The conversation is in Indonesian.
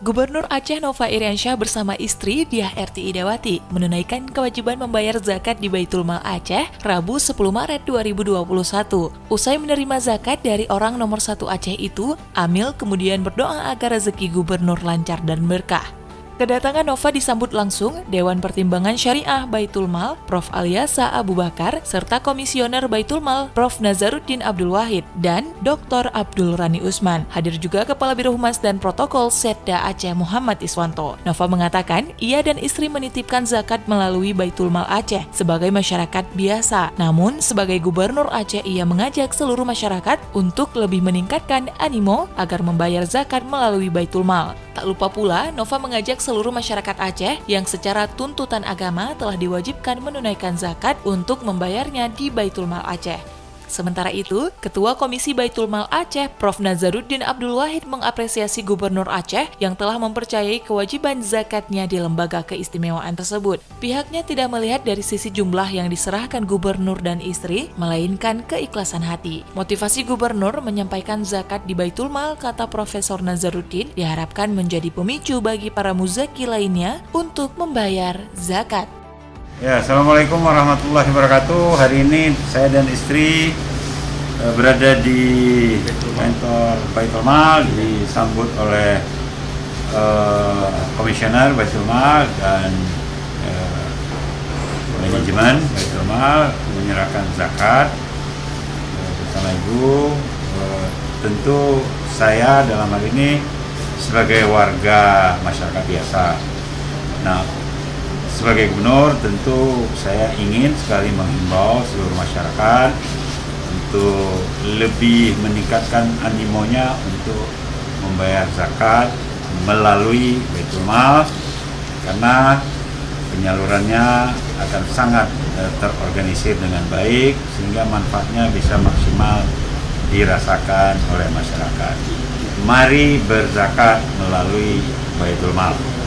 Gubernur Aceh Nova Iriansyah bersama istri Diah RTI Dewati menunaikan kewajiban membayar zakat di Baitul Mal Aceh Rabu 10 Maret 2021. Usai menerima zakat dari orang nomor satu Aceh itu, Amil kemudian berdoa agar rezeki gubernur lancar dan berkah. Kedatangan Nova disambut langsung Dewan Pertimbangan Syariah Baitul Mal, Prof. Aliasa Abu Bakar, serta Komisioner Baitul Mal, Prof. Nazaruddin Abdul Wahid, dan Dr. Abdul Rani Usman. Hadir juga Kepala Biro Humas dan Protokol Setda Aceh Muhammad Iswanto. Nova mengatakan, ia dan istri menitipkan zakat melalui Baitul Mal Aceh sebagai masyarakat biasa. Namun, sebagai Gubernur Aceh, ia mengajak seluruh masyarakat untuk lebih meningkatkan animo agar membayar zakat melalui Baitul Mal. Tak lupa pula, Nova mengajak seluruh masyarakat Aceh yang secara tuntutan agama telah diwajibkan menunaikan zakat untuk membayarnya di Baitul Mal Aceh. Sementara itu, Ketua Komisi Baitul Mal Aceh, Prof. Nazaruddin Abdul Wahid mengapresiasi Gubernur Aceh yang telah mempercayai kewajiban zakatnya di lembaga keistimewaan tersebut. Pihaknya tidak melihat dari sisi jumlah yang diserahkan Gubernur dan istri, melainkan keikhlasan hati. Motivasi Gubernur menyampaikan zakat di Baitul Mal, kata Profesor Nazaruddin, diharapkan menjadi pemicu bagi para muzaki lainnya untuk membayar zakat. Ya, Assalamualaikum warahmatullahi wabarakatuh. Hari ini saya dan istri uh, berada di kantor Baitul Mal disambut oleh uh, komisioner Baitul Mal dan uh, manajemen Baitul Mal menyerahkan zakat uh, bersama ibu. Uh, tentu saya dalam hal ini sebagai warga masyarakat biasa. Nah, sebagai gubernur tentu saya ingin sekali menghimbau seluruh masyarakat untuk lebih meningkatkan animonya untuk membayar zakat melalui Baitul Mal karena penyalurannya akan sangat eh, terorganisir dengan baik sehingga manfaatnya bisa maksimal dirasakan oleh masyarakat. Mari berzakat melalui Baitul Mal.